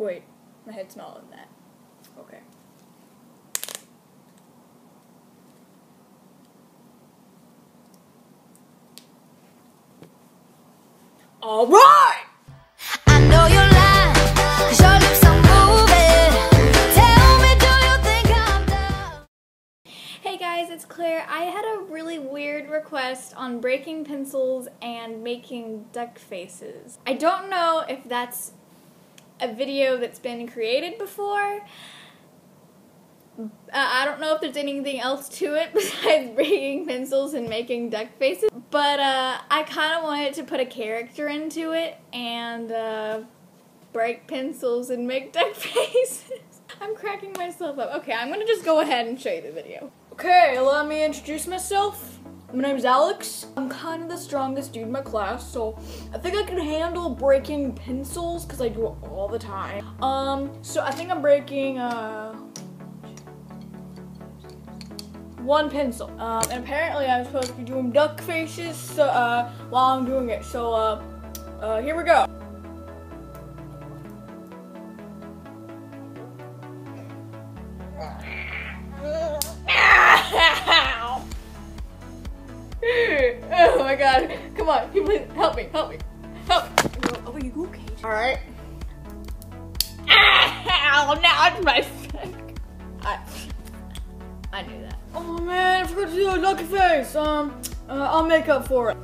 Wait, my head's smaller than that. Okay. All right. I know you're lying, 'cause your lips are moving. Tell me, do you think I'm done? Hey guys, it's Clare. I had a really weird request on breaking pencils and making duck faces. I don't know if that's a video that's been created before. Uh, I don't know if there's anything else to it besides breaking pencils and making duck faces, but uh, I kind of wanted to put a character into it and uh, break pencils and make duck faces. I'm cracking myself up. Okay, I'm gonna just go ahead and show you the video. Okay, let me introduce myself. My name's Alex. I'm kind of the strongest dude in my class, so I think I can handle breaking pencils because I do it all the time. Um, so I think I'm breaking uh one pencil. Um, and apparently I'm supposed to be doing duck faces so, uh, while I'm doing it. So uh, uh, here we go. My god. Come on, you please help me, help me. Help me. Oh, are you okay? Alright. Ow, now it's my stomach. I, I knew that. Oh man, I forgot to do a lucky face. Um, uh, I'll make up for it.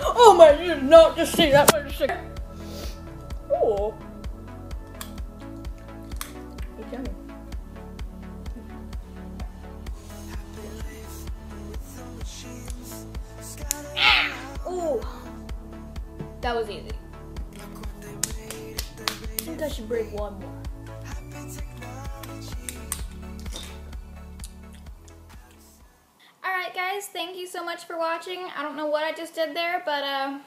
Oh my, you did not just see that. Just see. Oh. It's yummy. That was easy. I think I should break one more. Alright guys, thank you so much for watching. I don't know what I just did there, but uh,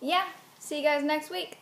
yeah, see you guys next week.